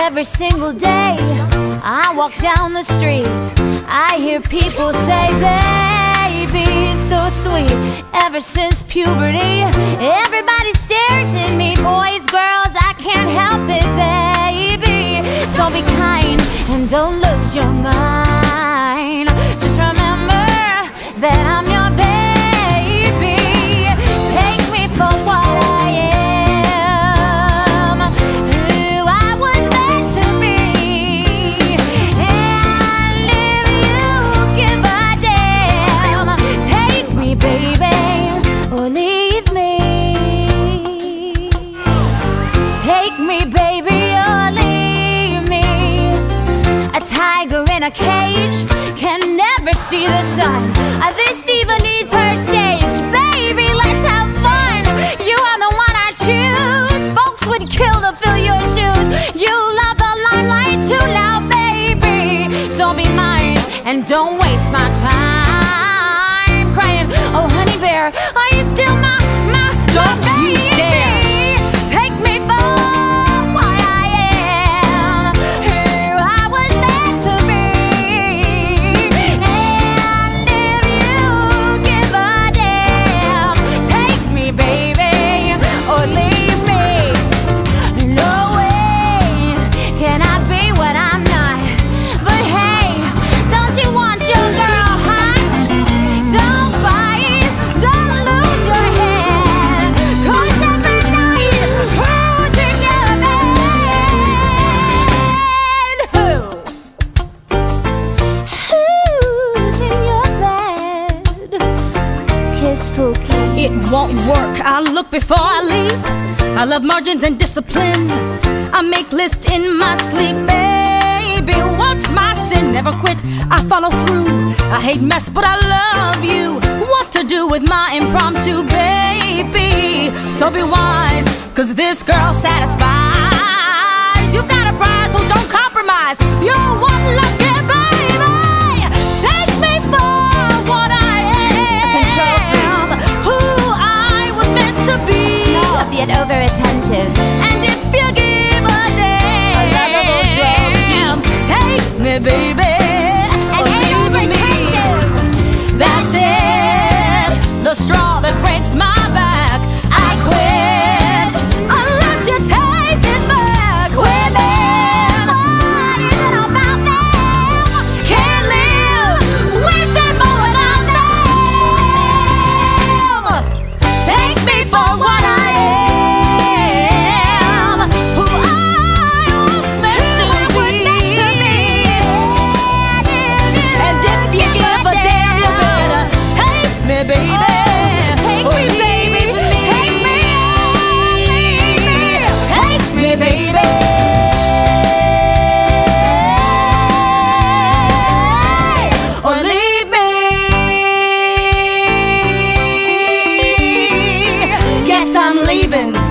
Every single day I walk down the street, I hear people say, Baby, so sweet. Ever since puberty, everybody stares at me. Boys, girls, I can't help it, baby. So be kind and don't lose your mind. Tiger in a cage can never see the sun. Uh, This diva needs her stage. Baby, let's have fun. You are the one I choose. Folks would kill to fill your shoes. You love the limelight too now, baby. So be mine and don't waste my time crying. Oh, honey bear, It won't work. I look before I leap. I love margins and discipline. I make lists in my sleep, baby. What's my sin? Never quit. I follow through. I hate mess, but I love you. What to do with my impromptu baby? So be wise, cause this girl satisfies. You've got a prize, so don't compromise. You're Even.